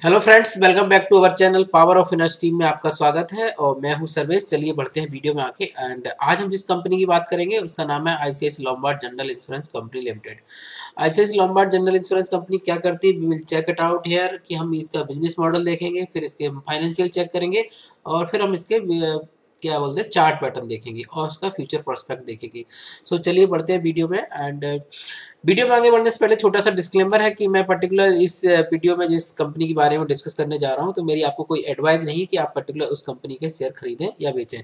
Hello friends welcome back to our channel power of inners team में आपका स्वागत है और मैं हूँ सर्वेश चलिए बढ़ते हैं वीडियो में आके एंड आज हम जिस कंपनी की बात करेंगे उसका नाम है ICS Lombard general insurance company limited ICS Lombard general insurance company क्या करती है? We will check it out here कि हम इसका बिज़नेस मॉडल देखेंगे फिर इसके फाइनेंशियल चेक करेंगे और फिर हम इसके क्या बोलते हैं चार्ट पैटर्न देखेंगे और उसका फ्यूचर प्रोस्पेक्ट देखेंगे। सो so, चलिए बढ़ते हैं वीडियो में। एंड वीडियो में आगे बढ़ने से पहले छोटा सा डिस्क्लेमर है कि मैं पर्टिकुलर इस वीडियो में जिस कंपनी के बारे में डिस्कस करने जा रहा हूँ तो मेरी आपको कोई एडवाइस नहीं है कि आप पर्टिकुलर उस कंपनी के शेयर खरीदें या बेचें।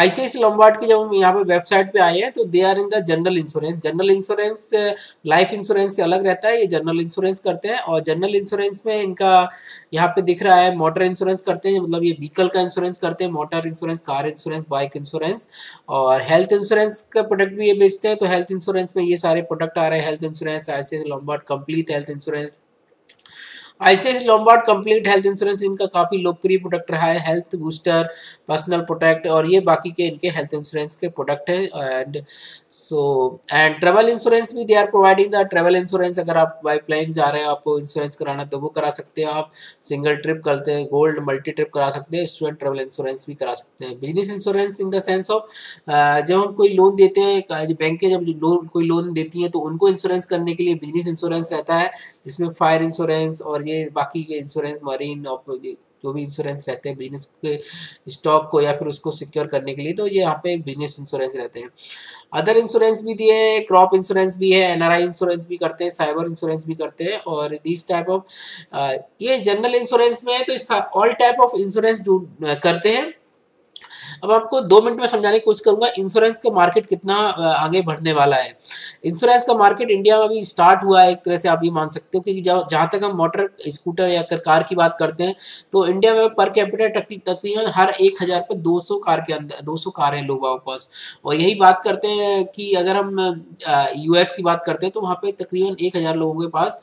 आईसीआईसी लॉम्बार्ड की जब हम यहाँ पे वेबसाइट पे आए हैं तो they are in the general insurance general insurance life insurance से अलग रहता है, ये जनरल इंश्योरेंस करते हैं, और जनरल इंश्योरेंस में इनका यहाँ पे दिख रहा है मोटर इंश्योरेंस करते हैं मतलब ये व्हीकल का इंश्योरेंस करते हैं motor insurance car insurance bike insurance और हेल्थ इंश्योरेंस का प्रोडक्ट भी ये बेचते हैं तो हेल्थ इंश्योरेंस में ये सारे प्रोडक्ट आ रहे हैं हेल्थ इंश्योरेंस ऐसे Lombard complete health insurance ICIC Lombard complete health insurance इनका काफ़ी लोकप्रिय प्रोडक्ट रहा है हेल्थ बूस्टर पर्सनल प्रोटेक्ट और ये बाकी के इनके हेल्थ इंश्योरेंस के प्रोडक्ट हैं and so and travel insurance भी they are providing the travel insurance अगर आप बाई प्लेन जा रहे हैं आपको इंश्योरेंस कराना तो वो करा सकते हैं आप सिंगल ट्रिप करते हैं गोल्ड मल्टी ट्रिप करा सकते हैं स्टूडेंट ट्रेवल इंश्योरेंस भी करा सकते हैं। Business insurance in the sense of जब हम कोई लोन देते हैं बैंक जब लोन कोई लोन देती है तो उनको इंश्योरेंस करने के लिए बिज़नेस इंश्योरेंस रहता है, जिसमें फायर इंश्योरेंस और ये बाकी के इंश्योरेंस मरीन जो भी इंश्योरेंस रहते हैं बिज़नेस के स्टॉक को या फिर उसको सिक्योर करने के लिए तो ये यहाँ पे बिज़नेस इंश्योरेंस रहते हैं। अदर इंश्योरेंस भी दिए हैं क्रॉप इंश्योरेंस भी है एनआरआई इंश्योरेंस भी करते हैं साइबर इंश्योरेंस भी करते हैं, और दिस टाइप ऑफ़ ये जनरल इंश्योरेंस में है तो ऑल टाइप ऑफ़ इंश्योरेंस करते हैं। अब आपको दो मिनट में समझाने की कोशिश करूँगा इंश्योरेंस का मार्केट कितना आगे बढ़ने वाला है। इंश्योरेंस का मार्केट इंडिया में अभी स्टार्ट हुआ है, एक तरह से आप ये मान सकते हो क्योंकि जहाँ तक हम मोटर स्कूटर या कार की बात करते हैं तो इंडिया में पर कैपिटल तकरीबन हर एक हज़ार पर दो सौ कार के अंदर, दो कार हैं लोगों के पास और यही बात करते हैं कि अगर हम यूएस की बात करते हैं तो वहाँ पे तकरीबन एक हज़ार लोगों के पास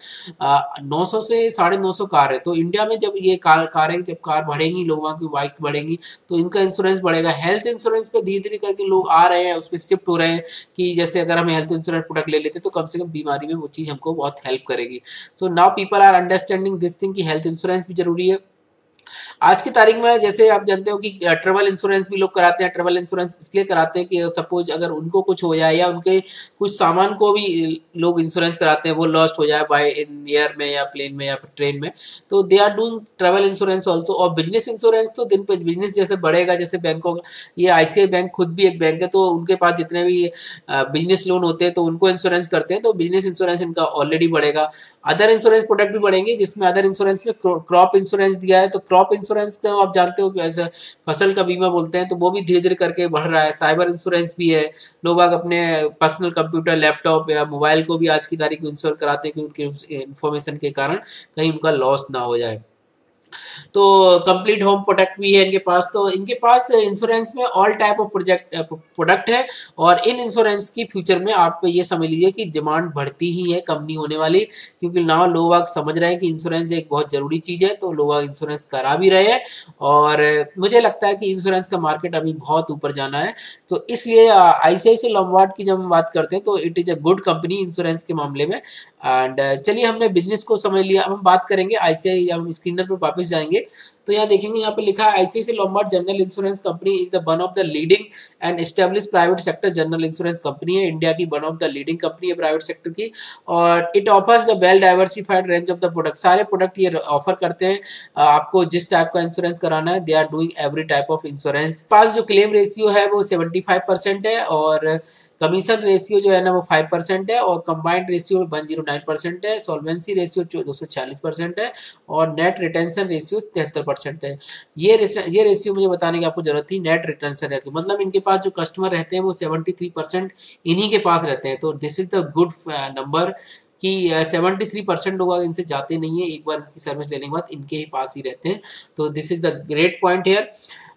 नौ सौ से साढ़े नौ सौ कार है। तो इंडिया में जब ये कार, कारें जब कार बढ़ेंगी, लोगों की बाइक बढ़ेंगी तो इनका इंश्योरेंस बढ़ेगा। जाएगा हेल्थ इंश्योरेंस पे धीरे धीरे करके लोग आ रहे हैं, उसमें शिफ्ट हो रहे हैं कि जैसे अगर हम हेल्थ इंश्योरेंस प्रोडक्ट ले लेते तो कम से कम बीमारी में वो चीज़ हमको बहुत हेल्प करेगी। So now people are understanding this thing कि हेल्थ इंश्योरेंस भी ज़रूरी है। आज की तारीख में जैसे आप जानते हो कि ट्रेवल इंश्योरेंस भी लोग कराते हैं ट्रेवल इंश्योरेंस इसलिए कराते हैं कि सपोज़ अगर उनको कुछ हो जाए या उनके कुछ सामान को भी लोग इंश्योरेंस कराते हैं, वो लॉस्ट हो जाए बाय इन एयर में या प्लेन में या ट्रेन में तो they are doing travel insurance also और बिज़नेस इंश्योरेंस तो दिन पर बिज़नेस जैसे बढ़ेगा, जैसे बैंकों का, ये आई बैंक खुद भी एक बैंक है तो उनके पास जितने भी बिज़नेस लोन होते हैं तो उनको इंश्योरेंस करते हैं तो बिज़नेस इंश्योरेंस इनका ऑलरेडी बढ़ेगा। अदर इंश्योरेंस प्रोडक्ट भी बढ़ेंगे, जिसमें अदर इंश्योरेंस में क्रॉप इंश्योरेंस दिया है तो क्रॉप का, आप जानते हो कि ऐसे फ़सल का बीमा बोलते हैं तो वो भी धीरे धीरे करके बढ़ रहा है। साइबर इंश्योरेंस भी है। लोग अपने पर्सनल कंप्यूटर लैपटॉप या मोबाइल को भी आज की तारीख में इंश्योर कराते हैं कि उनकी इन्फॉर्मेशन के कारण कहीं उनका लॉस ना हो जाए। तो कंप्लीट होम प्रोडक्ट भी है इनके पास। तो इनके पास इंश्योरेंस में all type of project product है और इन इंश्योरेंस की फ्यूचर में आप ये समझ लीजिए कि डिमांड बढ़ती ही है कम नहीं होने वाली, क्योंकि ना लोग आप समझ रहे हैं कि इंश्योरेंस एक बहुत ज़रूरी चीज़ है तो लोग इंश्योरेंस करा भी रहे हैं और मुझे लगता है कि इंश्योरेंस का मार्केट अभी बहुत ऊपर जाना है। तो इसलिए आई सी लॉम्बार्ड की जब हम बात करते हैं तो it is a good company insurance के मामले में। एंड चलिए हमने बिज़नेस को समझ लिया हम बात करेंगे आई हम स्क्रीनर पर वापस जाएँगे। तो यहाँ देखेंगे, यहाँ पे लिखा है ICIC Lombard general insurance company is the one of the leading and establish private sector general insurance company है। इंडिया की one of the leading company है प्राइवेट सेक्टर की। और it offers the well diversified range of the product सारे product ये offer करते हैं। आपको जिस टाइप का इंश्योरेंस कराना है they are doing every type of insurance पास जो क्लेम रेशियो है, वो सेवेंटी है और कमीशन रेशियो जो है ना वो फाइव परसेंट है और combined ratio one zero nine percent है सॉल्वेंसी रेशियो दो सौ छियालीस परसेंट है और नेट रिटेंशन रेशियो तिहत्तर परसेंट है। ये ये रेशियो मुझे बताने की आपको ज़रूरत थी नेट रिटेंशन है मतलब इनके पास जो कस्टमर रहते हैं वो सेवेंटी थ्री परसेंट इन्हीं के पास रहते हैं। तो this is the good number कि सेवेंटी थ्री परसेंट लोग इनसे जाते नहीं है, एक बार इनकी सर्विस लेने के बाद इनके ही पास ही रहते हैं। तो this is the great point here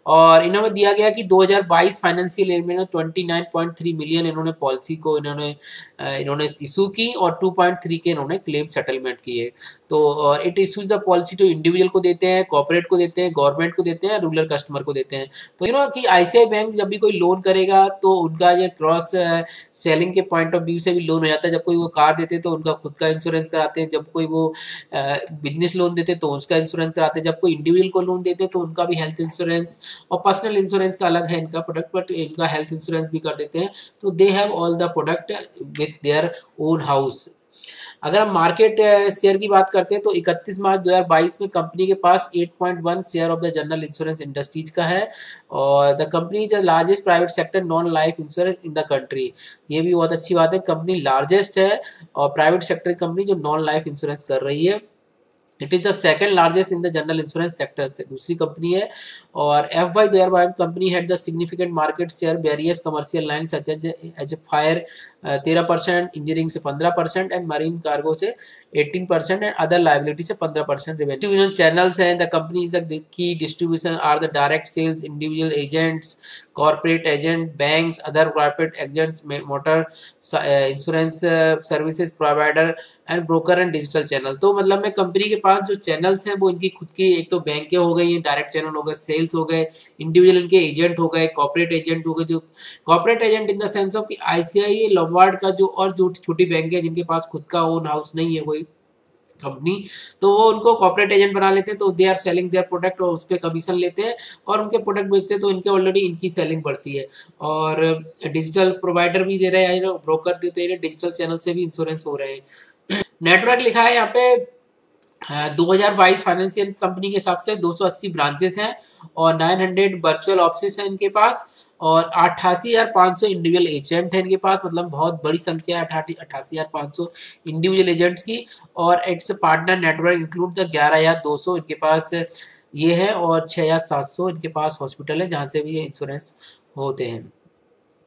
और इन्होंने दिया गया कि 2022 फाइनेंशियल ईयर में 29.3 मिलियन इन्होंने पॉलिसी को इन्होंने इन्होंने इशू की और 2.3 के इन्होंने क्लेम सेटलमेंट किए। तो और it issues the policy to individual को देते हैं कॉर्पोरेट को देते हैं गवर्नमेंट को देते हैं रूरल कस्टमर को देते हैं। तो यू नो कि आईसीआई बैंक जब भी कोई लोन करेगा तो उनका ये क्रॉस सेलिंग के पॉइंट ऑफ़ व्यू से भी लोन हो जाता है। जब कोई वो कार देते हैं तो उनका खुद का इंश्योरेंस कराते हैं। जब कोई वो बिज़नेस लोन देते तो उसका इंश्योरेंस कराते हैं। जब कोई इंडिविजुअल को लोन देते तो उनका भी हेल्थ इंश्योरेंस और पर्सनल इंश्योरेंस का अलग है इनका प्रोडक्ट बट इनका हेल्थ इंश्योरेंस भी कर देते हैं। तो they have all the product with their own house अगर हम मार्केट शेयर की बात करते हैं तो 31 मार्च 2022 में कंपनी के पास 8.1 share of the general insurance industries का है और the company is the largest private sector non life insurance in the country ये भी बहुत अच्छी बात है कंपनी लार्जेस्ट है और प्राइवेट सेक्टर कंपनी जो नॉन लाइफ इंश्योरेंस कर रही है। It is the second largest in the general insurance sector से दूसरी कंपनी है। और एफ़ वाई दो company had the significant market share various commercial line such as as fire तेरह परसेंट इंजीनियरिंग से पंद्रह परसेंट एंड मरीन कार्गो से eighteen percent and other liability से पंद्रह परसेंट रिवेन्यू चैनल्स हैं। The company is the key distribution are the direct sales individual agents corporate agent banks other corporate agents motor insurance services provider and broker and digital channel तो मतलब में company के पास जो channels हैं, वो इनकी खुद की, एक तो बैंकें हो गई हैं डायरेक्ट चैनल हो गए सेल्स हो गए इंडिविजुअल इनके एजेंट हो गए कॉर्पोरेट एजेंट हो गए, जो corporate agent in the sense of कि आईसीआई लॉम्बार्ड का जो और जो छोटी बैंक है, जिनके पास खुद का ओन हाउस नहीं है कोई कंपनी तो वो उनको कॉपरेट एजेंट बना लेते हैं तो they are selling their product और उस पर कमीशन लेते हैं, और उनके प्रोडक्ट बेचते हैं तो इनके ऑलरेडी इनकी सेलिंग बढ़ती है। और डिजिटल प्रोवाइडर भी दे रहे हैं ब्रोकर देते हैं डिजिटल चैनल से भी इंश्योरेंस हो रहे हैं। नेटवर्क लिखा है यहाँ पे 2022 फाइनेंशियल कंपनी के हिसाब से 280 ब्रांचेस हैं, और 900 वर्चुअल ऑफ़िस हैं इनके पास। और अट्ठासी हज़ार पाँच सौ इंडिविजुअल एजेंट है इनके पास मतलब बहुत बड़ी संख्या है अठासी हज़ार पाँच सौ इंडिविजुअल एजेंट्स की। और its partner network include the ग्यारह हज़ार दो सौ इनके पास ये है और छः हज़ार सात सौ इनके पास हॉस्पिटल है, जहाँ से भी ये इंश्योरेंस होते हैं।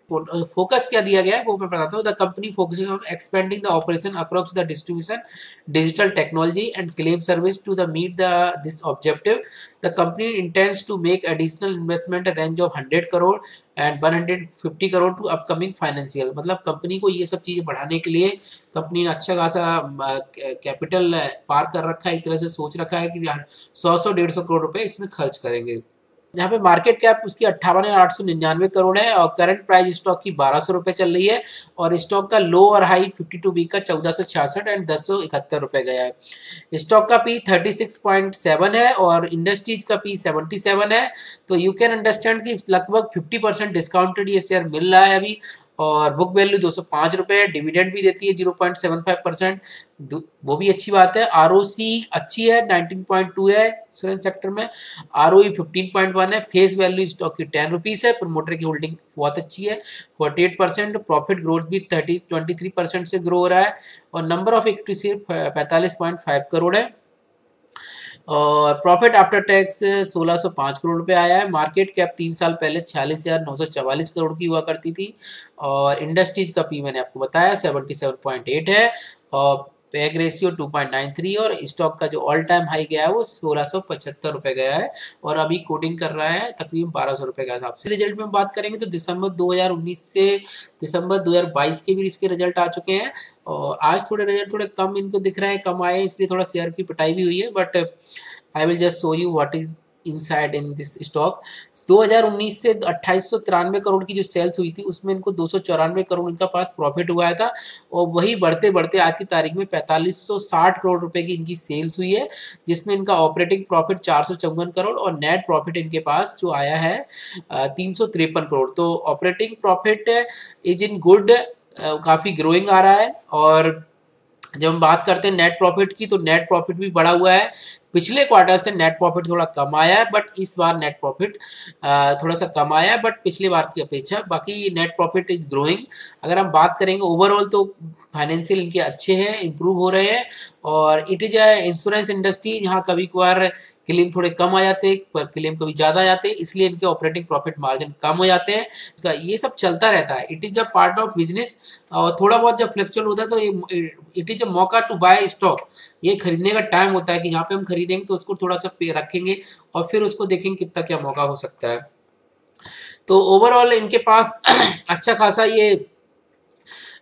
फोकस क्या दिया गया है, वो मैं बताता हूँ। The company focusing on expanding the operation across the distribution digital technology and claim service to the meet the this objective the company intends to make additional investment range of hundred crore and one hundred fifty crore to upcoming financial मतलब company को ये सब चीज़ें बढ़ाने के लिए company ने अच्छा खासा कैपिटल पार कर रखा है, एक तरह से सोच रखा है कि सौ सौ डेढ़ सौ करोड़ रुपए इसमें खर्च करेंगे। यहाँ पे मार्केट कैप उसकी अट्ठावन आठ सौ निन्यानवे करोड़ है और करंट प्राइस स्टॉक की बारह सौ रुपये चल रही है और स्टॉक का लो और हाई फिफ्टी टू वीक का चौदह सौ छियासठ एंड दस सौ इकहत्तर रुपये गया है। स्टॉक का P thirty six point seven है और इंडस्ट्रीज़ का पी सेवेंटी सेवन है। तो यू कैन अंडरस्टैंड कि लगभग फिफ्टी परसेंट डिस्काउंटेड ये शेयर मिल रहा है अभी और बुक वैल्यू दो सौ पाँच रुपये डिविडेंड भी देती है zero point seven five percent वो भी अच्छी बात है। आरओसी अच्छी है नाइनटीन पॉइंट टू है इंश्योरेंस सेक्टर में। R O fifteen point one है फेस वैल्यू स्टॉक की टेन रुपीज़ है प्रोमोटर की होल्डिंग बहुत अच्छी है forty eight percent profit growth भी थर्टी ट्वेंटी थ्री परसेंट से ग्रो हो रहा है। और नंबर ऑफ़ इक्विटी सिर्फ़ पैंतालीस पॉइंट फाइव करोड़ है। और प्रॉफिट आफ्टर टैक्स 1605 करोड़ रुपए आया है। मार्केट कैप तीन साल पहले छियालीस हज़ार नौ सौ चवालीस करोड़ की हुआ करती थी। और इंडस्ट्रीज़ का पी मैंने आपको बताया 77.8 है। और पैग रेशियो 2.93 और स्टॉक का जो ऑल टाइम हाई गया है वो सोलह सौ गया है और अभी कोडिंग कर रहा है तकरीबन बारह सौ रुपये के हिसाब से। रिज़ल्ट में बात करेंगे तो दिसंबर 2019 से दिसंबर 2022 के भी इसके रिज़ल्ट आ चुके हैं और आज थोड़े रिज़ल्ट थोड़े कम इनको दिख रहा है, कम आए इसलिए थोड़ा शेयर की पिटाई भी हुई है but I will just show you what is inside in this stock 2019 से अट्ठाईस करोड़ की जो सेल्स हुई थी, उसमें इनको दो करोड़ इनका पास प्रॉफिट हुआ था और वही बढ़ते बढ़ते आज की तारीख में 4560 करोड़ रुपए की इनकी सेल्स हुई है, जिसमें इनका ऑपरेटिंग प्रॉफिट चार करोड़ और नेट प्रॉफिट इनके पास जो आया है तीन करोड़। तो operating profit is in good काफ़ी ग्रोइंग आ रहा है और जब हम बात करते हैं नेट प्रॉफिट की तो नेट प्रॉफिट भी बढ़ा हुआ है। पिछले क्वार्टर से नेट प्रॉफिट थोड़ा कम आया है बट इस बार नेट प्रॉफिट थोड़ा सा कम आया है बट पिछले बार की अपेक्षा। बाकी नेट प्रॉफिट इज़ ग्रोइंग अगर हम बात करेंगे ओवरऑल तो फाइनेंशियल इनके अच्छे हैं इंप्रूव हो रहे हैं और इट इज़ इंश्योरेंस इंडस्ट्री यहाँ कभी कभार क्लेम थोड़े कम आ जाते हैं, पर क्लेम कभी ज़्यादा आ जाते हैं, इसलिए इनके ऑपरेटिंग प्रॉफिट मार्जिन कम हो जाते हैं। तो ये सब चलता रहता है। It is a part of business और थोड़ा बहुत जब फ्लेक्चुअल होता है तो इट इज़ अ मौका टू बाय स्टॉक ये खरीदने का टाइम होता है कि यहाँ पे हम खरीदेंगे तो उसको थोड़ा सा पे रखेंगे और फिर उसको देखेंगे कितना क्या मौका हो सकता है। तो ओवरऑल इनके पास अच्छा खासा ये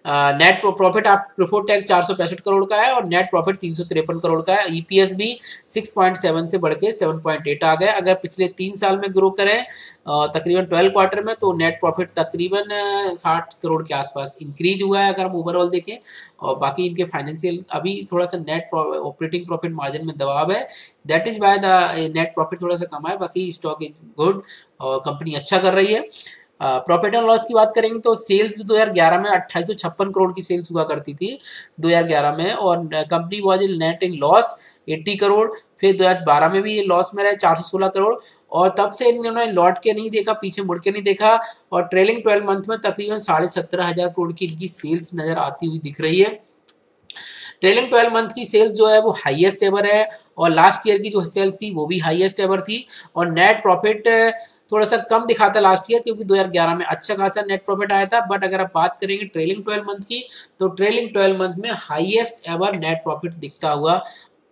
नेट प्रॉफिट आप प्रिफोर टैक्स चार सौ पैंसठ करोड़ का है और नेट प्रॉफिट तीन सौ तिरपन करोड़ का है। ईपीएस भी सिक्स पॉइंट सेवन से बढ़ के सेवन पॉइंट एट आ गया। अगर पिछले तीन साल में ग्रो करें तकरीबन ट्वेल्व क्वार्टर में तो नेट प्रॉफिट तकरीबन साठ करोड़ के आसपास इंक्रीज हुआ है अगर हम ओवरऑल देखें। और बाकी इनके फाइनेंशियल अभी थोड़ा सा नेट ऑपरेटिंग प्रॉफिट मार्जिन में दबाव है। That is by the net profit थोड़ा सा कम है। बाकी स्टॉक इज़ गुड और कंपनी अच्छा कर रही है। प्रॉफिट एंड लॉस की बात करेंगे तो सेल्स 2011 में अट्ठाईस करोड़ की सेल्स हुआ करती थी 2011 में और company was in net in loss 80 crore, फिर 2012 में भी ये लॉस में रहे 416 करोड़ और तब से इन्होंने लौट के नहीं देखा, पीछे मुड़ के नहीं देखा और ट्रेलिंग ट्वेल्व मंथ में तकरीबन साढ़े सत्रह हज़ार करोड़ की इनकी सेल्स नज़र आती हुई दिख रही है। ट्रेलिंग ट्वेल्व मंथ की सेल्स जो है वो हाईएस्ट एवर है और लास्ट ईयर की जो सेल्स थी वो भी हाईएस्ट एवर थी और नेट प्रॉफिट थोड़ा सा कम दिखाता लास्ट ईयर क्योंकि 2011 में अच्छा खासा नेट प्रॉफिट आया था बट अगर आप बात करेंगे ट्रेलिंग 12 मंथ की तो ट्रेलिंग 12 मंथ में हाईएस्ट एवर नेट प्रॉफिट दिखता हुआ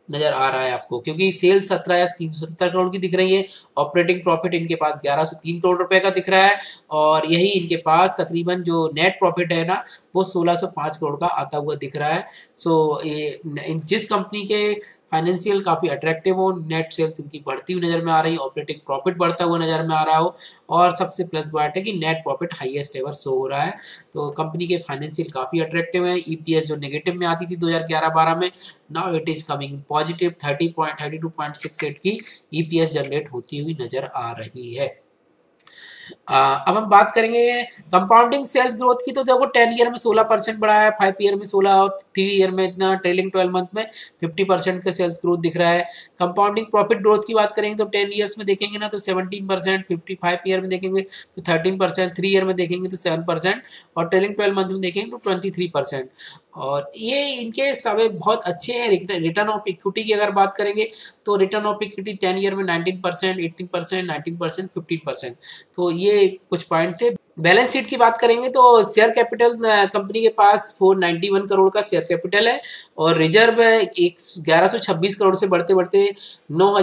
नज़र आ रहा है आपको, क्योंकि सेल सत्रह या तीन सौ सत्तर करोड़ की दिख रही है ऑपरेटिंग प्रॉफिट इनके पास ग्यारह सौ तीन करोड़ रुपए का दिख रहा है, और यही इनके पास तकरीबन जो नेट प्रॉफिट है ना, वो सोलह सौ पाँच करोड़ का आता हुआ दिख रहा है। सो ये जिस कंपनी के फाइनेंशियल काफ़ी अट्रैक्टिव हो नेट सेल्स इनकी बढ़ती हुई नज़र में आ रही है ऑपरेटिंग प्रॉफिट बढ़ता हुआ नज़र में आ रहा हो, और सबसे प्लस बात है कि net profit highest ever show हो रहा है। तो कंपनी के फाइनेंशियल काफ़ी अट्रैक्टिव है ईपीएस जो नेगेटिव में आती थी 2011-12 में now it is coming positive 30.32.68 की ईपीएस जनरेट होती हुई नज़र आ रही है। अब हम बात करेंगे कंपाउंडिंग सेल्स ग्रोथ की। तो देखो टेन ईयर में सोलह परसेंट बढ़ा है फाइव ईयर में सोलह और थ्री ईयर में इतना ट्रेलिंग ट्वेल्व मंथ में फिफ्टी परसेंट का सेल्स ग्रोथ दिख रहा है। कंपाउंडिंग प्रॉफिट ग्रोथ की बात करेंगे तो टेन ईयर्स में देखेंगे ना तो सेवनटीन परसेंट ईयर में देखेंगे तो थर्टीन परसेंट ईयर में देखेंगे तो सेवन और ट्रेलिंग ट्वेल्व मंथ में देखेंगे तो ट्वेंटी और ये इनके सभी बहुत अच्छे हैं रिटर्न ऑफ़ इक्विटी की अगर बात करेंगे तो return of equity ten year में nineteen percent eighteen percent nineteen percent fifteen percent तो ये कुछ पॉइंट थे। बैलेंस शीट की बात करेंगे तो शेयर कैपिटल कंपनी के पास 491 करोड़ का शेयर कैपिटल है और रिज़र्व एक करोड़ से बढ़ते बढ़ते नौ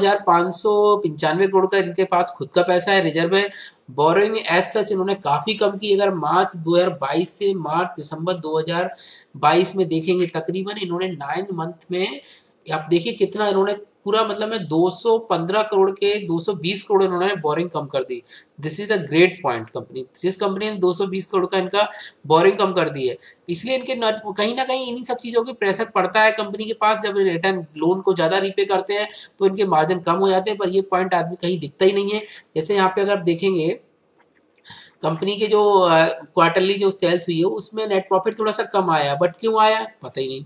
करोड़ का इनके पास खुद का पैसा है रिज़र्व है। बोरिंग एज सच इन्होंने काफ़ी कम की। अगर मार्च 2022 से मार्च दिसंबर 2022 में देखेंगे, तकरीबन इन्होंने नाइन मंथ में, आप देखिए कितना इन्होंने पूरा मतलब है 215 करोड़ के 220 करोड़ इन्होंने बोरिंग कम कर दी। This is the great point company जिस कंपनी ने 220 करोड़ का इनका बोरिंग कम कर दी है, इसलिए इनके कहीं ना कहीं इन्हीं सब चीज़ों की प्रेशर पड़ता है कंपनी के पास। जब रिटर्न लोन को ज़्यादा रीपे करते हैं तो इनके मार्जिन कम हो जाते हैं, पर ये पॉइंट आदमी कहीं दिखता ही नहीं है। जैसे यहाँ पे अगर देखेंगे कंपनी के जो क्वार्टरली जो सेल्स हुई है, उसमें नेट प्रॉफिट थोड़ा सा कम आया बट क्यों आया? पता ही नहीं।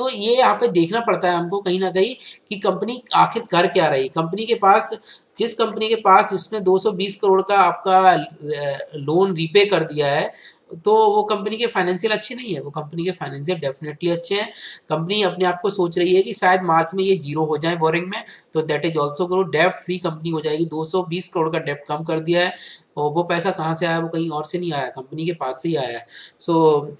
तो ये यहाँ पे देखना पड़ता है हमको कहीं ना कहीं कि कंपनी आखिर कर क्या रही कंपनी के पास जिस कंपनी के पास जिसने 220 करोड़ का आपका लोन रीपे कर दिया है तो वो कंपनी के फाइनेंशियल अच्छे नहीं है। वो कंपनी के फाइनेंशियल डेफिनेटली अच्छे हैं। कंपनी अपने आप को सोच रही है कि शायद मार्च में ये ज़ीरो हो जाए बोरिंग में तो दैट इज़ ऑल्सो करो डेप्ट फ्री कंपनी हो जाएगी। 220 करोड़ का डेप्ट कम कर दिया है। और वो पैसा कहाँ से आया? वो कहीं और से नहीं आया। कंपनी के पास से ही आया है। सो so,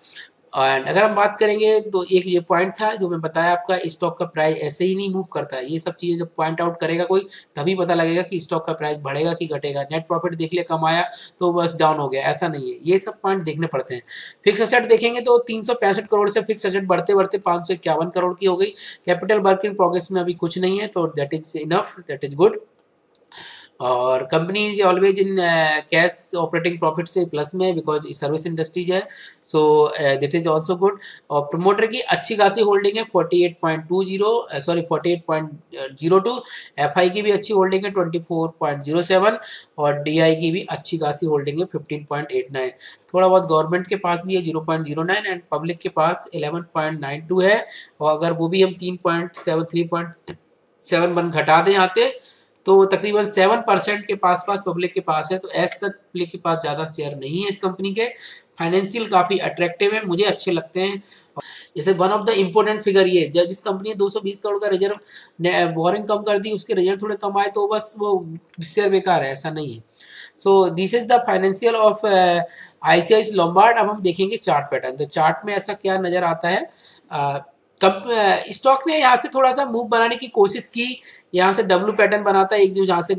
एंड अगर हम बात करेंगे तो एक ये पॉइंट था जो मैं बताया आपका स्टॉक का प्राइस ऐसे ही नहीं मूव करता। है ये सब चीज़ें जब पॉइंट आउट करेगा कोई, तभी पता लगेगा कि स्टॉक का प्राइस बढ़ेगा कि घटेगा। नेट प्रॉफिट देख लिया कम आया तो बस डाउन हो गया। ऐसा नहीं है। ये सब पॉइंट देखने पड़ते हैं। फिक्स असेट देखेंगे तो तीन सौ पैंसठ करोड़ से फिक्स असेट बढ़ते बढ़ते पाँच सौ इक्यावन करोड़ की हो गई। कैपिटल वर्क इन प्रोग्रेस में अभी कुछ नहीं है तो that is enough that is good और company is always in cash operating profit से प्लस में बिकॉज़ सर्विस इंडस्ट्रीज़ है। So that is also good और प्रोमोटर की अच्छी खासी होल्डिंग है 48.20 सॉरी 48.02 एफआई की भी अच्छी होल्डिंग है 24.07 और डीआई की भी अच्छी खासी होल्डिंग है 15.89 थोड़ा बहुत गवर्नमेंट के पास भी है 0.09 एंड पब्लिक के पास 11.92 है। और अगर वो भी हम 3.73.71 घटा दें यहाँ आते तो तकरीबन सेवन परसेंट के पास पास पब्लिक के पास है तो एज सच पब्लिक के पास ज़्यादा शेयर नहीं है इस कंपनी के। फाइनेंशियल काफ़ी अट्रैक्टिव है मुझे अच्छे लगते हैं। जैसे one of the important figure ये जब जिस कंपनी ने 220 करोड़ का रिज़र्व बोरिंग कम कर दी उसके रिज़ल्ट थोड़े कम आए तो बस वो शेयर बेकार है ऐसा नहीं है। So this is the financial of I C Lombard अब हम देखेंगे चार्ट पैटर्न तो चार्ट में ऐसा क्या नज़र आता है? uh, कब स्टॉक ने यहाँ से थोड़ा सा मूव बनाने की कोशिश की। यहाँ से डब्लू पैटर्न बनाता है एक जो यहाँ से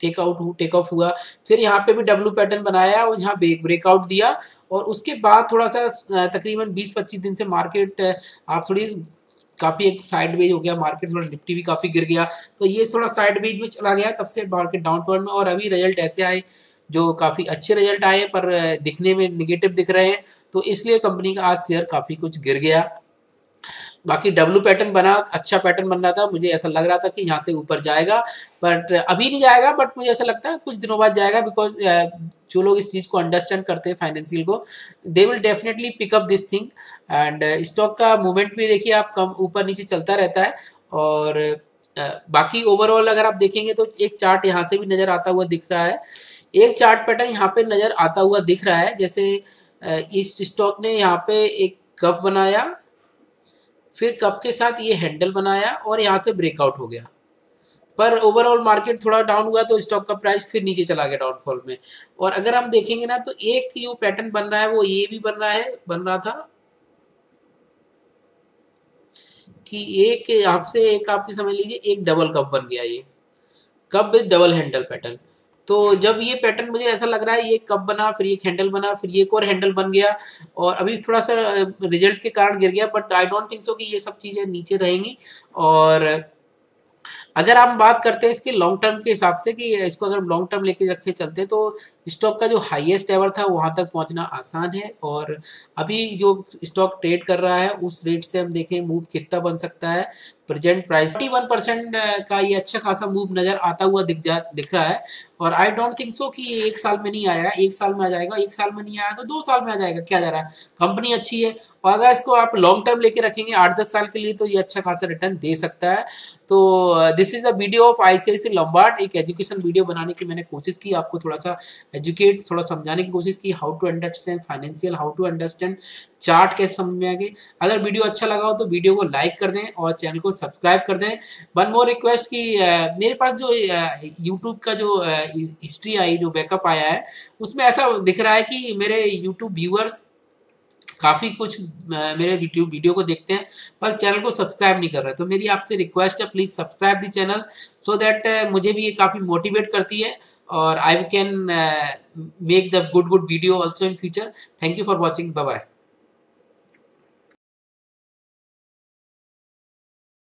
टेक आउट टेक ऑफ़ हुआ। फिर यहाँ पे भी डब्लू पैटर्न बनाया और यहाँ ब्रेकआउट दिया। और उसके बाद थोड़ा सा तकरीबन 20-25 दिन से मार्केट आप थोड़ी काफ़ी एक साइड वेज हो गया। मार्केट थोड़ा निफ्टी भी काफ़ी गिर गया। तो ये थोड़ा साइड वेज में चला गया। तब से मार्केट डाउन में। और अभी रिज़ल्ट ऐसे आए, जो काफ़ी अच्छे रिज़ल्ट आए पर दिखने में निगेटिव दिख रहे हैं। तो इसलिए कंपनी का आज शेयर काफ़ी कुछ गिर गया। बाकी डब्लू पैटर्न बना अच्छा पैटर्न बन रहा था, मुझे ऐसा लग रहा था कि यहाँ से ऊपर जाएगा बट अभी नहीं जाएगा बट मुझे ऐसा लगता है कुछ दिनों बाद जाएगा बिकॉज़ जो लोग इस चीज़ को अंडरस्टैंड करते हैं फाइनेंशियल को they will definitely pick up this thing and stock का मूवमेंट भी देखिए आप कम, ऊपर नीचे चलता रहता है और बाकी ओवरऑल अगर आप देखेंगे तो एक चार्ट यहाँ से भी नज़र आता हुआ दिख रहा है। एक चार्ट पैटर्न यहाँ पे नज़र आता हुआ दिख रहा है, जैसे इस स्टॉक ने यहाँ पे एक कप बनाया फिर कप के साथ ये हैंडल बनाया और यहाँ से ब्रेकआउट हो गया। पर ओवरऑल मार्केट थोड़ा डाउन हुआ तो स्टॉक का प्राइस फिर नीचे चला गया डाउनफॉल में। और अगर हम देखेंगे ना तो एक जो पैटर्न बन रहा है वो ये भी बन रहा है, बन रहा था कि एक आपसे एक आपकी समझ लीजिए, एक डबल कप बन गया ये। Cup with double handle pattern तो जब ये पैटर्न मुझे ऐसा लग रहा है, ये कब बना, फिर एक हैंडल बना, फिर एक और हैंडल बन गया और अभी थोड़ा सा रिज़ल्ट के कारण गिर गया but I don't think so कि ये सब चीज़ें नीचे रहेंगी और अगर हम बात करते हैं इसके लॉन्ग टर्म के हिसाब से कि इसको अगर लॉन्ग टर्म लेके रखे, चलते तो स्टॉक का जो हाईएस्ट एवर था, वहाँ तक पहुँचना आसान है और अभी जो स्टॉक ट्रेड कर रहा है, उस रेट से हम देखें मूव कितना बन सकता है। प्रेजेंट प्राइस वन परसेंट का ये अच्छा खासा मूव नज़र आता हुआ दिख जा, दिख रहा है और आई डोंट थिंक सो कि एक साल में नहीं आया। एक साल में आ जाएगा, एक साल में नहीं आया तो दो साल में आ जाएगा। क्या जा रहा है? कंपनी अच्छी है और अगर इसको आप लॉन्ग टर्म लेके रखेंगे आठ दस साल के लिए तो ये अच्छा खासा रिटर्न दे सकता है। तो this is the video of I C I Lombard एक एजुकेशन वीडियो बनाने की मैंने कोशिश की। आपको थोड़ा सा एजुकेट थोड़ा समझाने की कोशिश की how to understand financial how to understand chart कैसे समझ में आगे। अगर वीडियो अच्छा लगा हो तो वीडियो को लाइक कर दें और चैनल को सब्सक्राइब कर दें। वन मोर रिक्वेस्ट कि मेरे पास जो यूट्यूब का जो हिस्ट्री आई, जो बैकअप आया है, उसमें ऐसा दिख रहा है कि मेरे यूट्यूब व्यूअर्स काफ़ी कुछ मेरे वीडियो वीडियो को देखते हैं, पर चैनल को सब्सक्राइब नहीं कर रहे। तो मेरी आपसे रिक्वेस्ट है please subscribe the channel so that मुझे भी ये काफ़ी मोटिवेट करती है। or I can uh, make the good good video also in future. Thank you for watching. Bye bye.